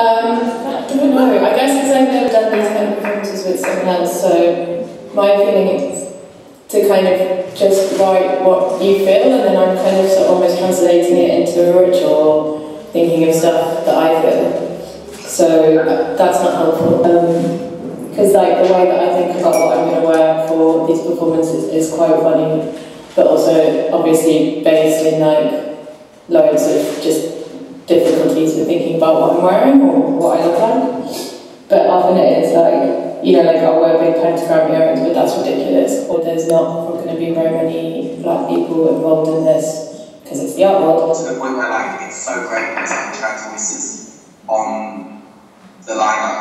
Um, I don't know. I guess because I've never done these kind of performances with someone else, so my feeling is to kind of just write what you feel, and then I'm kind of sort of almost translating it into a ritual, thinking of stuff that I feel. So that's not helpful. Because um, like the way that I think about what I'm going to wear for these performances is quite funny, but also obviously based in like loads of just difficulties with thinking about what I'm wearing or what I look like. But often it is like, you know, like I'll wear big pentagram earrings, but that's ridiculous. Or there's not going to be very many black people involved in this because it's the art world. To the point where like it's so great some trans voices on the lineup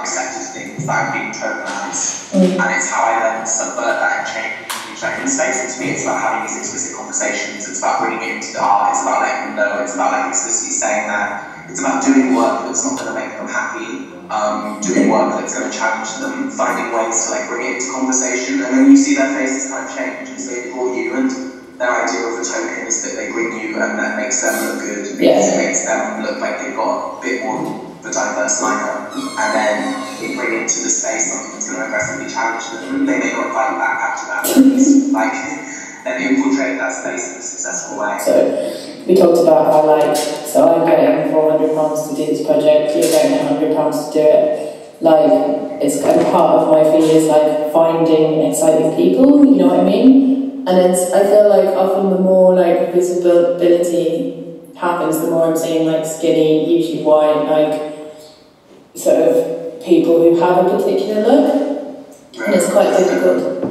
that are being tokenized. Mm. And it's how I then subvert that and change in the space. And to me, it's about having these explicit conversations. It's about bringing it into the art. It's about letting them know. It's about like explicitly saying that. It's about doing work that's not going to make them happy. Um, doing work that's going to challenge them. Finding ways to like bring it into conversation. And then you see their faces kind of change as they brought you. And their idea of a token is that they bring you and that makes them look good because yeah. it makes them look like they've got a bit more the diverse lineup, and then we bring into the space something that's going to aggressively challenge them. They may not fight back after that, like, then infiltrate that space in a successful way. So, we talked about how, like, so I'm getting £400 to do this project, you're getting £100 to do it. Like, it's kind of part of my fee is like finding exciting people, you know what I mean? And it's, I feel like often the more like visibility happens, the more I'm seeing like skinny, usually white, like sort of people who have a particular look, and it's quite difficult.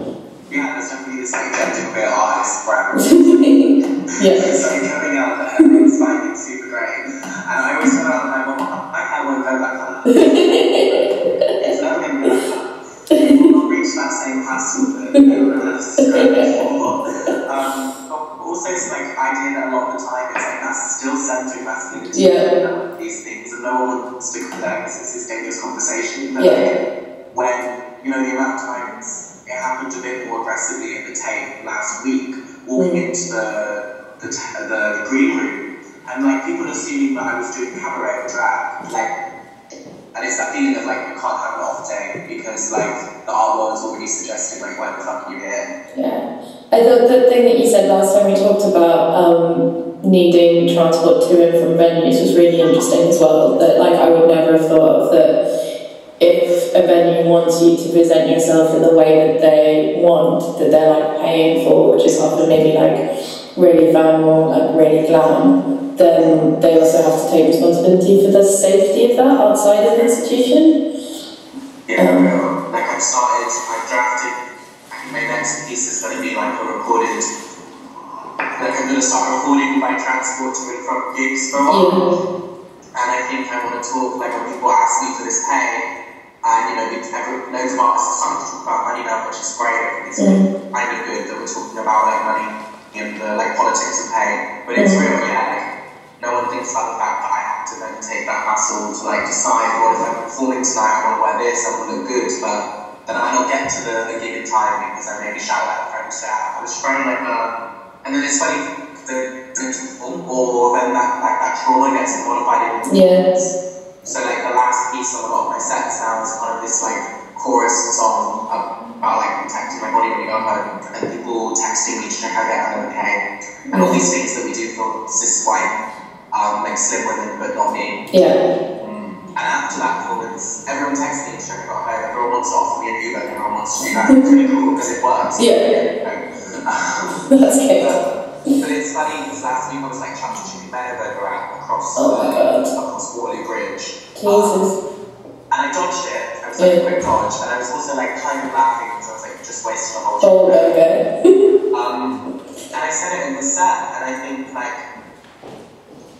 Yeah, there's definitely this like gentle bit artist brand. yeah. It's like coming out there, it's like it's super great. And I always out my mom, I can't won't go that colour. it's not going to be that not reach that same pastel that everyone else for. Um, also it's like idea that a lot of the time it's like that's still centering masculinity yeah. These things and no one wants to condemn because it's this dangerous conversation but yeah. when you know the amount of times it happened a bit more aggressively at the tape last week walking mm. into the the, the the green room and like people assuming that I was doing cabaret or drag like and it's that feeling of like you can't have an off day because like the art world is already suggesting like why the fuck are you here? Yeah. I thought the thing that you said last time we talked about um, needing transport to and from venues was really interesting as well. That like I would never have thought of that if a venue wants you to present yourself in the way that they want, that they're like paying for, which is often maybe like really or like really glam then they also have to take responsibility for the safety of that outside of the institution. Yeah, um, like I started, I drafted, I think my next piece is going to be like a recorded, like I'm going to start recording by transport to and from gigs for a while. Yeah. And I think I want to talk, like when people ask me for this pay, and you know, every, loads of artists are starting to talk about money now, which is great. It's mm. kind of good that we're talking about like money in the like politics of pay, but it's mm. real, yeah. Like, no one thinks about the fact that I have to then take that hassle to like decide, what if I'm performing tonight, I want to wear this, I want to look good, but then I don't get to the, the gig in time because I maybe shout at the friend say, I was trying like, uh, and then it's funny, the, the or then that, like, that trauma gets modified into yes. So like the last piece of a lot of my sets now is kind of this like chorus song about like protecting my body when you go home, and people texting me to check how I get home okay, and all these things that we do for cis white um, like slim women, but not me. Yeah. Mm. And after that performance, everyone texted me to check about her. Everyone wants to offer me a Uber, and everyone wants to do that. It's really cool because it works. Yeah. That's good. But, it's funny because last week I was like trying to chicken mayo burger out across oh my God. across Waterloo Bridge. Jesus. Um, and I dodged it. I was like yeah. a quick dodge, and I was also like kind of laughing because I was like just wasted a whole. Oh, okay. um, and I said it in the set, and I think like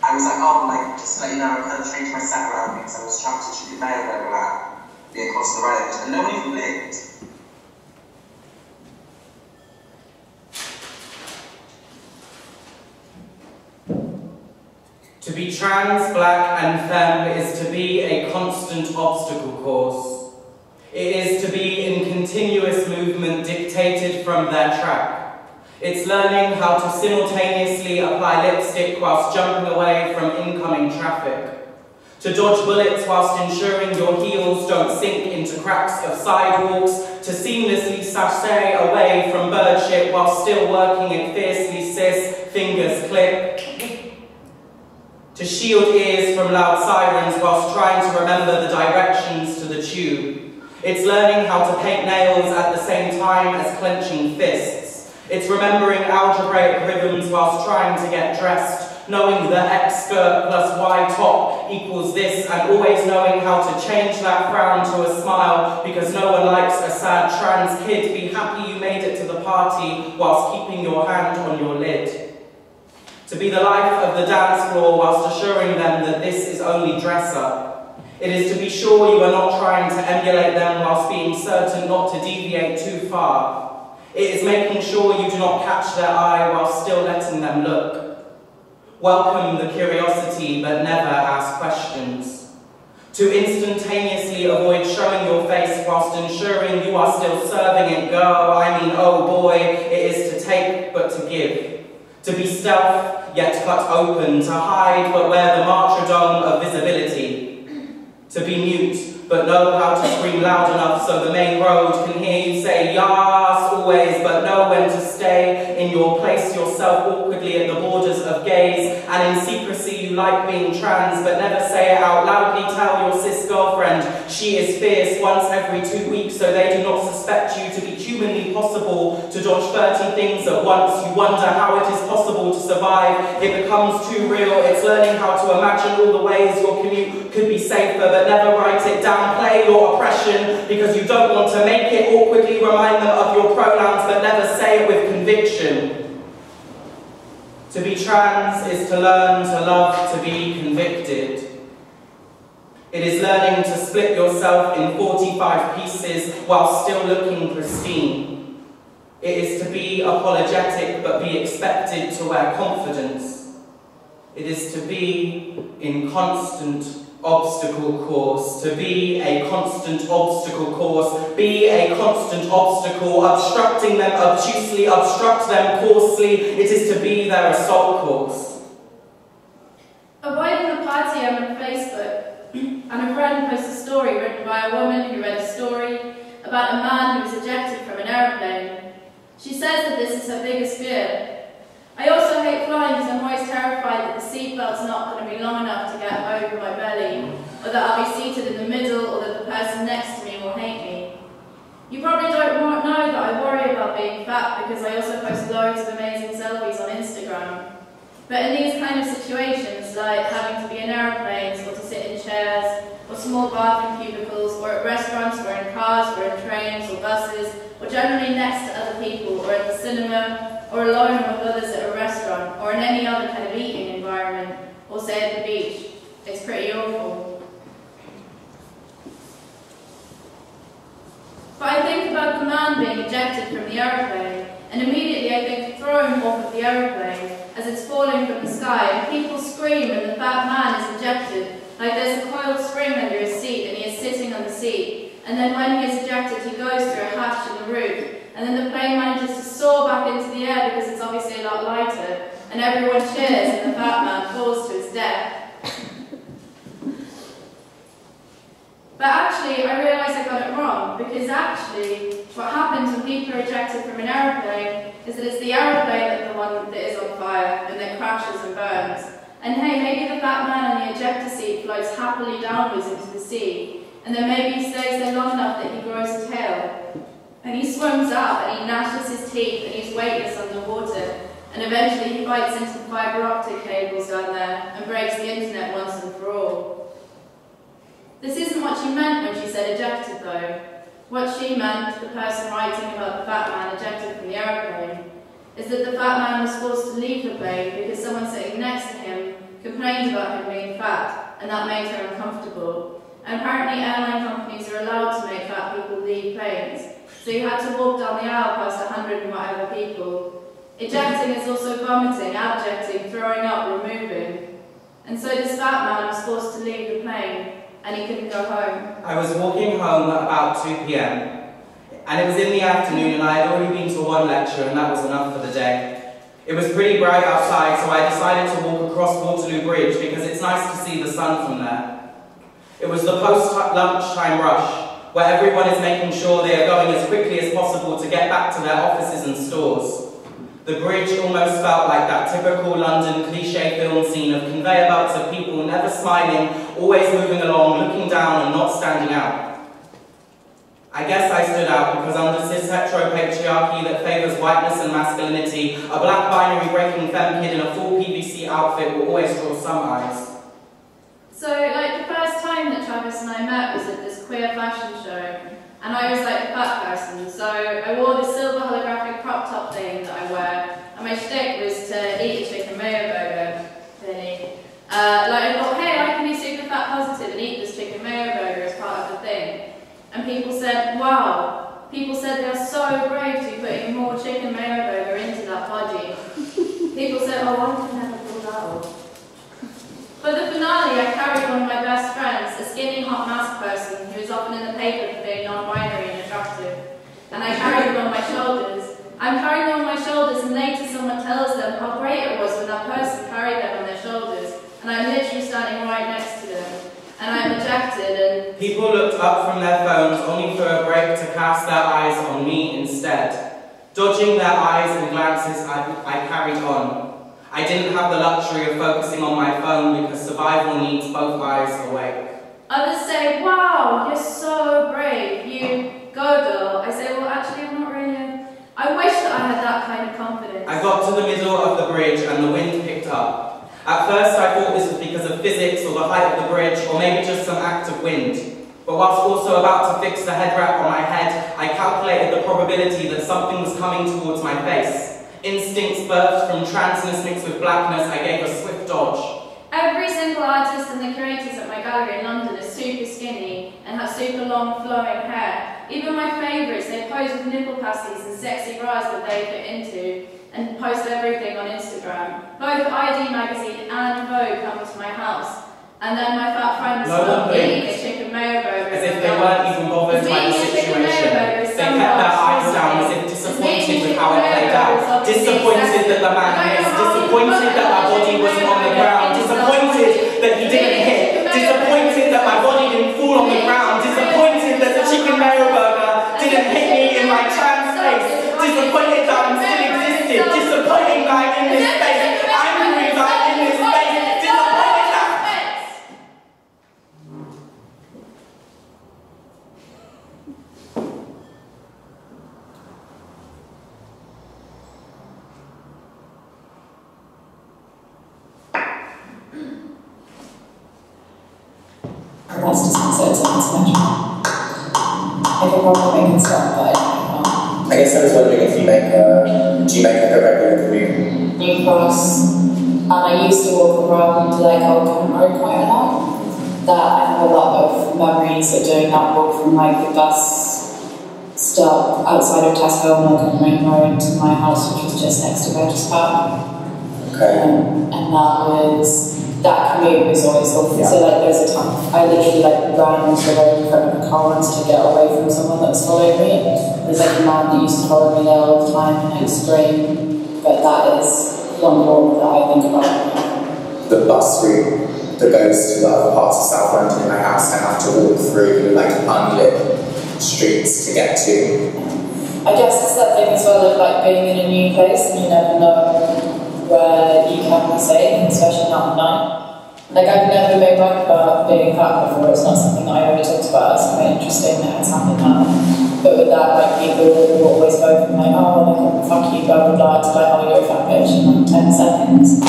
I was like, oh, like, just to let you know, I kind of changed my set around because I was trying to shoot mail over at be across the road, and no one even blinked. To be trans, black, and femme is to be a constant obstacle course. It is to be in continuous movement dictated from their track. It's learning how to simultaneously apply lipstick whilst jumping away from incoming traffic. To dodge bullets whilst ensuring your heels don't sink into cracks of sidewalks, to seamlessly sashay away from bird shit still working it fiercely cis, fingers click. To shield ears from loud sirens whilst trying to remember the directions to the tube. It's learning how to paint nails at the same time as clenching fists. It's remembering algebraic rhythms whilst trying to get dressed knowing that X skirt plus Y top equals this, and always knowing how to change that frown to a smile because no one likes a sad trans kid. Be happy you made it to the party whilst keeping your hand on your lid. To be the life of the dance floor whilst assuring them that this is only dress up. It is to be sure you are not trying to emulate them whilst being certain not to deviate too far. It is making sure you do not catch their eye while still letting them look. Welcome the curiosity, but never ask questions. To instantaneously avoid showing your face whilst ensuring you are still serving it, girl, I mean, oh boy, it is to take but to give. To be stealth, yet cut open, to hide but wear the martyrdom of visibility. To be mute, but know how to scream loud enough so the main road can hear you say yas always, but know when to stay in your place yourself awkwardly at the borders of gaze, and in secrecy like being trans, but never say it out loudly. Tell your cis girlfriend she is fierce once every two weeks, so they do not suspect you to be humanly possible to dodge 30 things at once. You wonder how it is possible to survive. It becomes too real. It's learning how to imagine all the ways your commute could be safer, but never write it down. Play your oppression because you don't want to make it awkwardly remind them of your pronouns, but never say it with conviction. To be trans is to learn to love to be convicted. It is learning to split yourself in 45 pieces while still looking pristine. It is to be apologetic but be expected to wear confidence. It is to be in constant obstacle course, to be a constant obstacle course, be a constant obstacle, obstructing them obtusely, obstruct them coarsely, it is to be their assault course. Avoiding the party I'm on Facebook, and a friend posts a story written by a woman who read a story about a man who was ejected from an aeroplane. She says that this is her biggest fear, I also hate flying because I'm always terrified that the seatbelt's not going to be long enough to get over my belly, or that I'll be seated in the middle, or that the person next to me will hate me. You probably don't know that I worry about being fat because I also post loads of amazing selfies on Instagram. But in these kind of situations, like having to be in aeroplanes, or to sit in chairs, or small bathroom cubicles, or at restaurants, or in cars, or in trains, or buses, or generally next to other people, or at the cinema, or alone with others at a restaurant, or in any other kind of eating environment, or say at the beach. It's pretty awful. But I think about the man being ejected from the aeroplane, and immediately I think thrown off of the aeroplane as it's falling from the sky, and people scream and the fat man is ejected, like there's a coiled spring under his seat and he is sitting on the seat, and then when he is ejected he goes through a hatch in the roof, and then the plane manages to soar back into the air because it's obviously a lot lighter, and everyone cheers and the fat man falls to his death. But actually, I realised I got it wrong, because actually, what happens when people are ejected from an aeroplane is that it's the aeroplane that's the one that is on fire and that crashes and burns. And hey, maybe the fat man on the ejector seat floats happily downwards into the sea, and then maybe he stays there long enough that he grows a tail. And he swims up and he gnashes his teeth and he's weightless underwater. And eventually he bites into the fibre optic cables down there and breaks the internet once and for all. This isn't what she meant when she said ejected though. What she meant, the person writing about the fat man ejected from the aeroplane, is that the fat man was forced to leave the plane because someone sitting next to him complained about him being fat and that made her uncomfortable. And apparently airline companies are allowed to make fat people leave planes, so had to walk down the aisle past a hundred and whatever people. Ejecting is also vomiting, abjecting, throwing up, removing. And so this fat man was forced to leave the plane, and he couldn't go home. I was walking home at about 2 p.m. And it was in the afternoon and I had already been to one lecture and that was enough for the day. It was pretty bright outside so I decided to walk across Waterloo Bridge because it's nice to see the sun from there. It was the post-lunchtime rush, where everyone is making sure they are going as quickly as possible to get back to their offices and stores. The bridge almost felt like that typical London cliche film scene of conveyor belts of people never smiling, always moving along, looking down and not standing out. I guess I stood out because under cis heteropatriarchy that favours whiteness and masculinity, a black binary breaking femme kid in a full PVC outfit will always draw some eyes. So, like, the first time that Travis and I met was queer fashion show, and I was like the fat person, so I wore this silver holographic crop top thing that I wear, and my shtick was to eat a chicken mayo burger, clearly. Uh, like, I thought, hey, I can be super fat positive and eat this chicken mayo burger as part of the thing. And people said, wow, people said they're so brave to be putting more chicken mayo burger into that body. people said, oh, I can never pull that off. For the finale, I carried one of my best friends, a skinny hot masc person is often in the paper for being non-binary and attractive. And I carry them on my shoulders. I'm carrying them on my shoulders and later someone tells them how great it was when that person carried them on their shoulders. And I'm literally standing right next to them. And I'm ejected and... People looked up from their phones only for a break to cast their eyes on me instead. Dodging their eyes and glances, I, I carried on. I didn't have the luxury of focusing on my phone because survival needs both eyes awake. Others say, wow, you're so brave, you go girl. I say, well actually I'm not really, I wish that I had that kind of confidence. I got to the middle of the bridge and the wind picked up. At first I thought this was because of physics or the height of the bridge or maybe just some act of wind. But whilst also about to fix the head wrap on my head, I calculated the probability that something was coming towards my face. Instincts birthed from transness mixed with blackness, I gave a swift dodge. Every single artist and the curators at my gallery in London are super skinny and have super long flowing hair. Even my favourites, they pose with nipple pasties and sexy bras that they fit into and post everything on Instagram. Both i-D magazine and Vogue come to my house. And then my fat friends no start eating a chicken mayo burger. As if they weren't even bothered by the situation. They kept their eyes down as if disappointed with how it played out. Disappointed that the man on the ground. Disappointed that the chicken mayo burger didn't hit me in my trans face. Disappointed that I'm still existed. Disappointed that I'm in this space. Angry that just next to Burgess Park. Okay. Um, and that was that commute was always awful. Yeah. So like there's a time I literally like ran into the road in front of a car once to get away from someone that was following me. There's like a man that used to follow me there all the time and extreme. But that is one more that I think about. The bus route that goes to the other parts of South London in my house, I have to walk through like unlit streets to get to. I guess it's that thing as well of like being in a new place and you never know where you can be safe, especially not at night. Like I've never been back about being fat before, it's not something that I ever talked about, it's quite interesting that it's happened now. But with that, like people will always go from like, oh, like, oh, fuck you, blah blah blah, to like, oh, you're a fat bitch in like 10 seconds.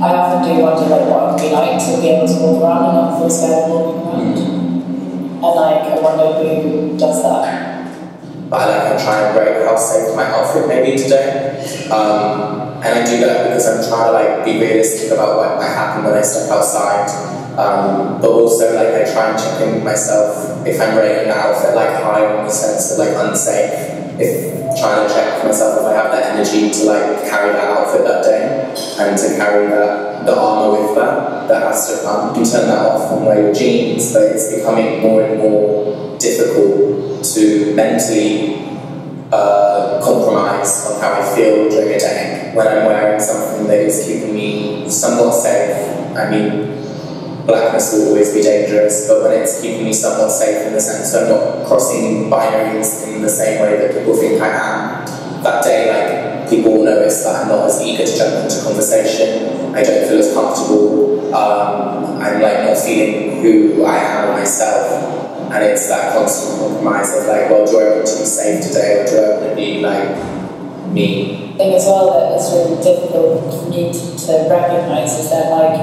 I often do wonder like what it would be like to be able to walk around and not feel scared of walking around. And like I wonder who does that. But I like I try and rate how safe my outfit may be today. Um, and I do that because I'm trying to like be realistic about what might happen when I step outside. Um, but also like I try and check in with myself if I'm rating the outfit like high on the sense of like unsafe. If trying to check myself if I have the energy to like carry that outfit that day and to carry that the armor with that that has to come. You turn that off and wear your jeans, but it's becoming more and more difficult to mentally uh, compromise on how I feel during a day when I'm wearing something that is keeping me somewhat safe. I mean, blackness will always be dangerous, but when it's keeping me somewhat safe in the sense that I'm not crossing binaries in the same way that people think I am, that day, like, people will notice that I'm not as eager to jump into conversation, I don't feel as comfortable, um, I'm like not feeling who I am myself, and it's that constant compromise of like, well, do I want to be safe today, or do I want to be like me? I think as well that it's really difficult for me to, to recognise is that like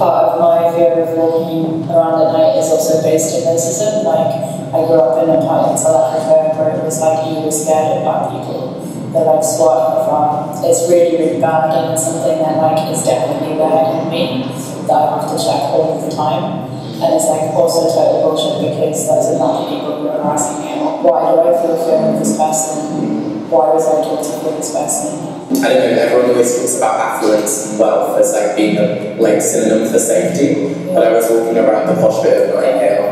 part of my fear of walking around at night is also based in racism. Like I grew up in a part in South Africa where it was like you were scared of black people. They're like SWAT from. It's really, really bad and it's something that like is definitely there in me that I have to check all of the time. And it's like also total bullshit because there's a lot of people who are asking me, why do I feel fear of this person? why was I guilty for this person? I don't know, everyone always talks about affluence and wealth as like being a like synonym for safety. Yeah. But I was walking around the posh bit of Notting Hill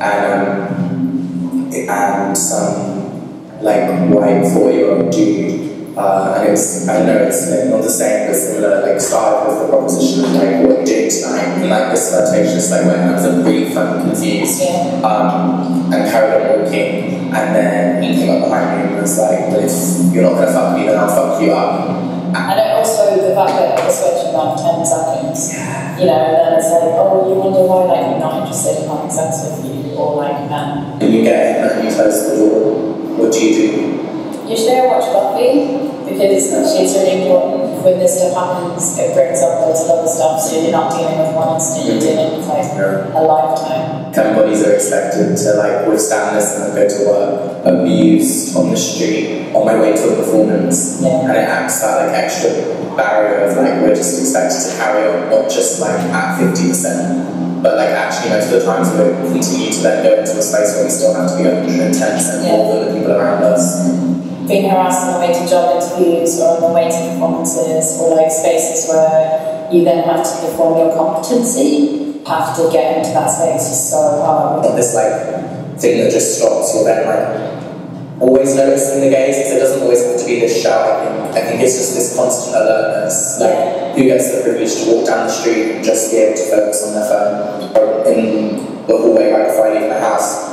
and um, and some like white four year old dude uh, and it's, I don't know, it's not the same, but similar, like, started with the proposition of, like, what tonight? And, like, this flirtatious, like, when I was really fun confused, um, and carried on walking, and then he came up behind me and was like, well, if you're not gonna fuck me, then I'll fuck you up. And also the fact that it was switched in like 10 seconds, you know, and then it's like, oh, you wonder why, like, you're not interested in having sex with you, or, like. And you get in and you close the door, what do you do? Usually I watch Buffy because she's really important. When this stuff happens, it brings up loads of other stuff, so you're not dealing with one incident, you're mm-hmm. dealing with like a lifetime. Companies are expected to like withstand this and go to work abused on the street on my way to a performance, yeah. and it acts that like extra barrier of like we're just expected to carry on, not just like at fifty percent but like actually most of the times we continue to then go into a space where we still have to be 110% yeah. more than the people around us being harassed on the way to job interviews or on the way to performances or like spaces where you then have to perform your competency, have to get into that space is so hard. This like thing that just stops you then like always noticing the gaze because it doesn't always have to be this shout. I think I think it's just this constant alertness. Like yeah. who gets the privilege to walk down the street and just be able to focus on their phone or in the hallway right before I leave my house.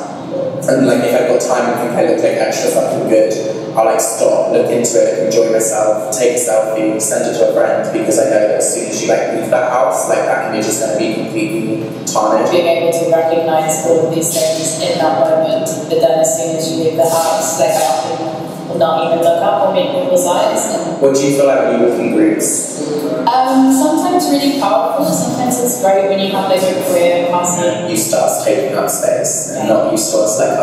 And like if I've got time and think I look like extra fucking good, I like stop, look into it, enjoy myself, take a selfie, send it to a friend because I know that as soon as you like leave that house, like that image is just going to be completely tarnished. Being able to recognize all of these things in that moment, but then as soon as you leave the house, like I often will not even look up or make people's eyes. And what do you feel like when you walk in groups? Um, sometimes really powerful, sometimes it's great when you have like a queer person. You start taking up space and not you start like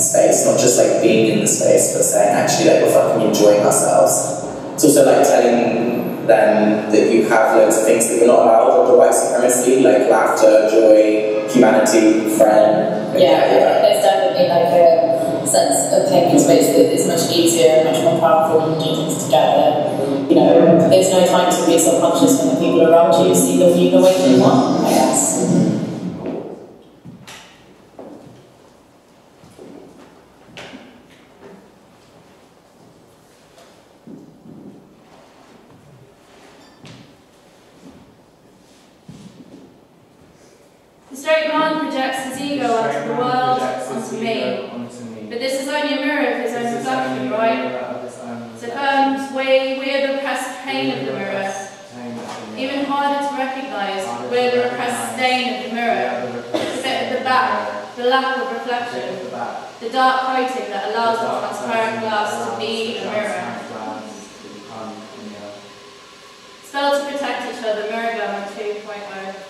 space, not just like being in the space, but saying actually like we're fucking enjoying ourselves. It's also like telling them that you have loads of things that you're not allowed under white supremacy, like laughter, joy, humanity, friend. Yeah, yeah, there's definitely like a sense of taking space that is much easier, and much more powerful when you do things together. You know, there's no time to be subconscious when the people around you see the view the way they want, I guess. Mm-hmm. straight man projects his ego onto the world, onto me. But this is only a mirror of his own reflection, right? It's a way we're the repressed pain of the mirror. Even harder to recognise, we're the repressed stain of the mirror. The bit at the back, the lack of reflection, the dark coating that allows the transparent glass to be a mirror. Spell to protect each other, mirror 2.0.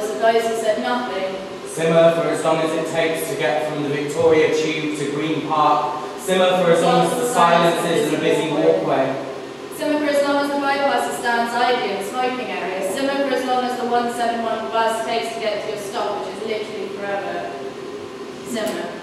silence was of those said nothing? Simmer for as long as it takes to get from the Victoria Tube to Green Park. Simmer for as long as the silence is in a busy walkway. Simmer for as long as the bypass stands idly in the smoking area. Simmer for as long as the 171 bus takes to get to your stop, which is literally forever. Simmer.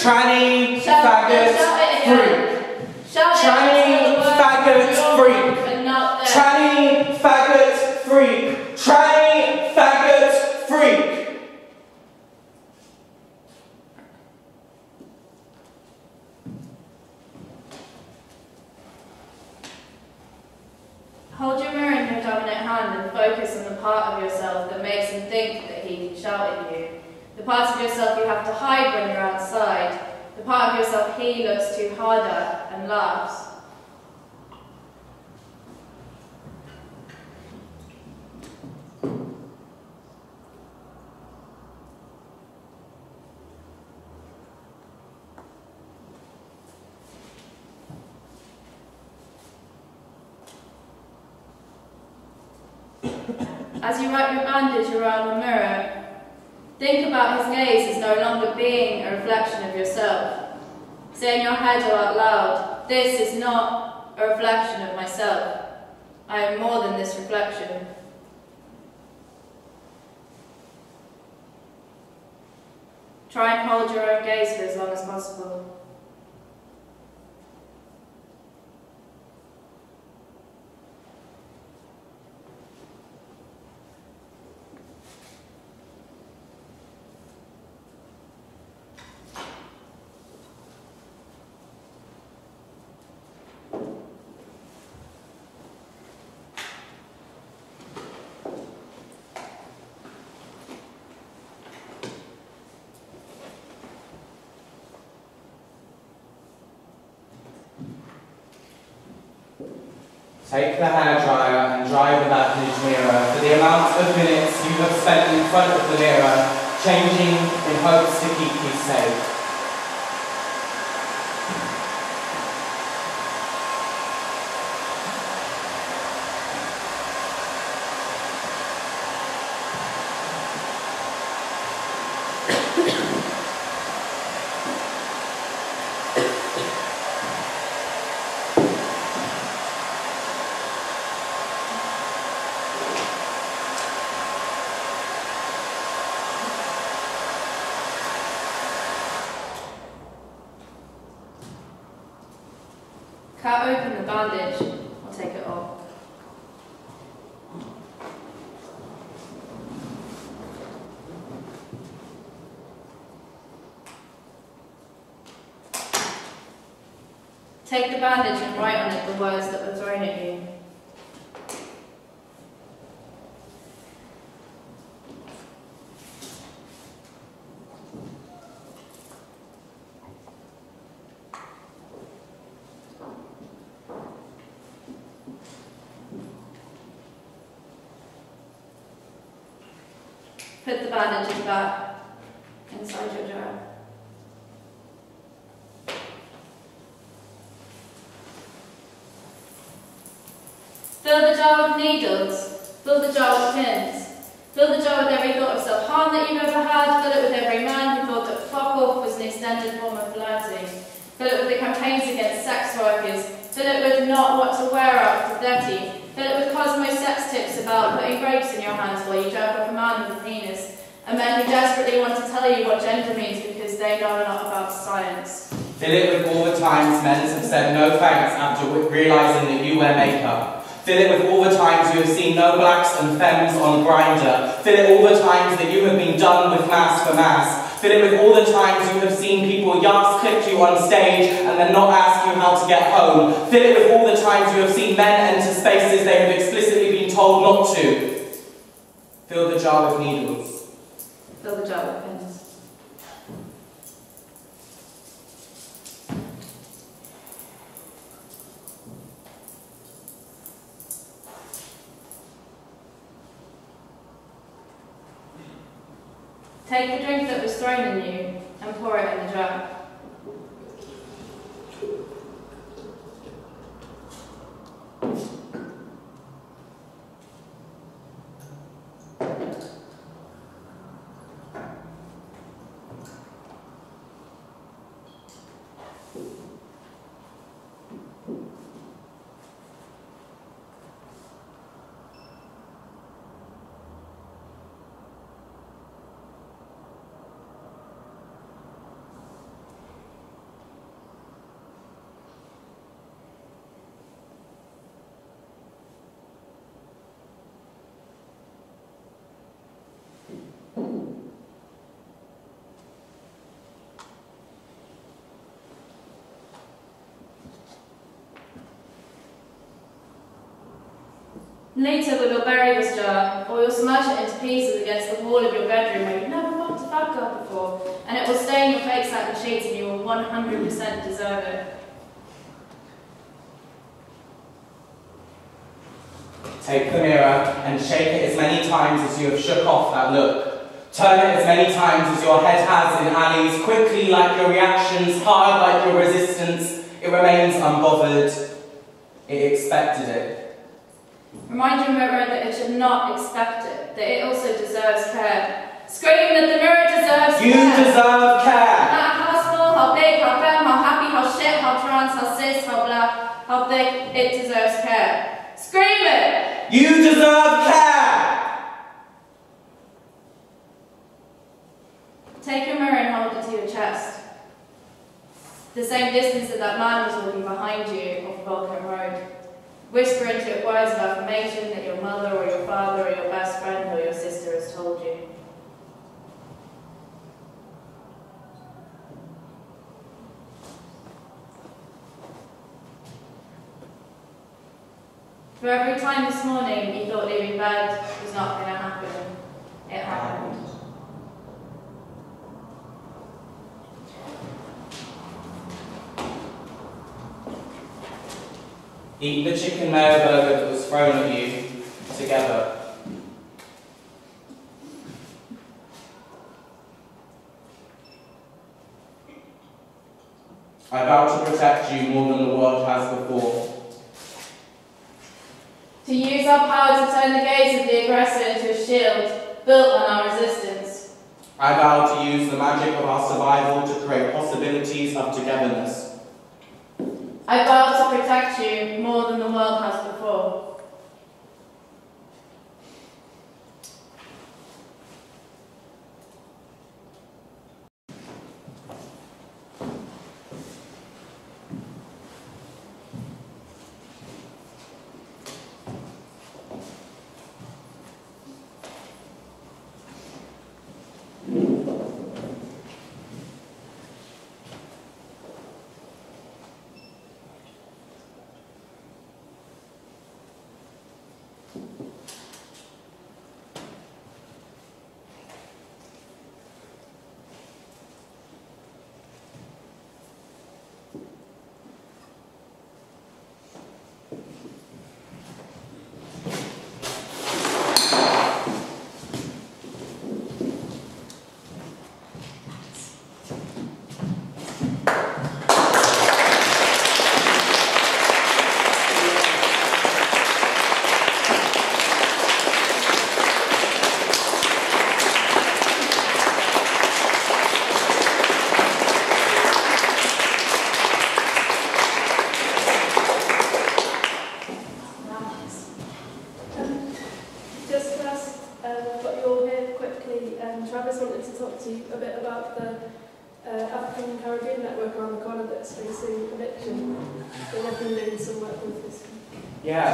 Tranny Shout, faggots free. again. Shout Tranny it until the words faggots are free. but not there. Tranny faggots freak. Tranny faggots freak. Hold your mirror in your dominant hand and focus on the part of yourself that makes him think that he can shout at you. The part of yourself you have to hide when you're outside. The part of yourself he looks too hard at and laughs. As you wrap your bandage around the mirror, think about his gaze as no longer being a reflection of yourself. Say in your head or out loud, this is not a reflection of myself. I am more than this reflection. Try and hold your own gaze for as long as possible. Take the hairdryer and dry the bandage mirror for the amount of minutes you have spent in front of the mirror, changing in hopes to keep you safe. Cut open the bandage. I'll take it off. Take the bandage and write on it the words that were thrown at you. Put the bandages back inside your jar. Fill the jar with needles. Fill the jar with pins. Fill the jar with every thought of self-harm that you've ever had. Fill it with every man who thought that fuck off was an extended form of flirting. Fill it with the campaigns against sex workers. Fill it with not what to wear after 30. Fill it with Cosmo sex tips about putting grapes in your hands while you a man with a penis. And men who desperately want to tell you what gender means because they know enough about science. Fill it with all the times men have said no thanks after realising that you wear makeup. Fill it with all the times you have seen no blacks and femmes on Grindr. Fill it all the times that you have been done with mass for mass. Fill it with all the times you have seen people yas clip you on stage and then not ask you how to get home. Fill it with all the times you have seen men enter spaces they have explicitly been told not to. Fill the jar with needles. Fill the jar with pins. Take the drink that was thrown in you and pour it in the jar. Amen. Later, we will bury this jar, or we'll smash it into pieces against the wall of your bedroom where you've never fucked a fat girl before, and it will stain your face like satin sheets and you will 100% deserve it. Take the mirror and shake it as many times as you have shook off that look. Turn it as many times as your head has in alleys, quickly like your reactions, hard like your resistance. It remains unbothered. It expected it. Remind your mirror that it should not expect it, that it also deserves care. Scream that the mirror deserves You care. You deserve care! Not how small, how big, how femme, how happy, how shit, how trans, how cis, how black, how thick, it deserves care. Scream it! You deserve care! Take your mirror and hold it to your chest. The same distance that that man was walking behind you off Vulcan Road. Whisper into it words of affirmation that your mother or your father or your best friend or your sister has told you. For every time this morning you thought leaving bed was not going to happen, it happened. Eat the chicken mayo burger that was thrown at you together. I vow to protect you more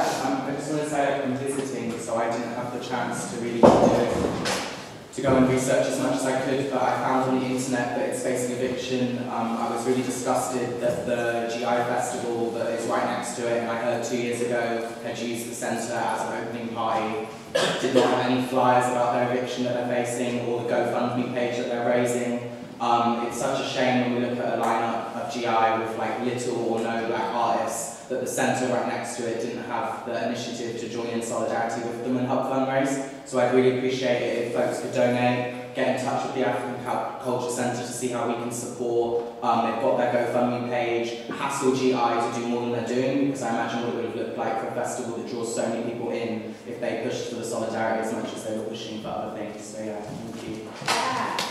Just want to say I've been visiting, so I didn't have the chance to really do to go and research as much as I could, but I found on the internet that it's facing eviction. Um, I was really disgusted that the GI festival that is right next to it, and I heard two years ago had used the centre as an opening party, did not have any flyers about their eviction that they're facing or the GoFundMe page that they're raising. Um, it's such a shame when we look at a lineup of GI with like little or no black artists that the centre right next to it didn't have the initiative to join in solidarity with them and help fundraise. So I'd really appreciate it if folks could donate, get in touch with the African Culture Centre to see how we can support. Um, they've got their GoFundMe page, hassle GI to do more than they're doing, because I imagine what it would have looked like for a festival that draws so many people in if they pushed for the solidarity as much as they were pushing for other things. So yeah, thank you.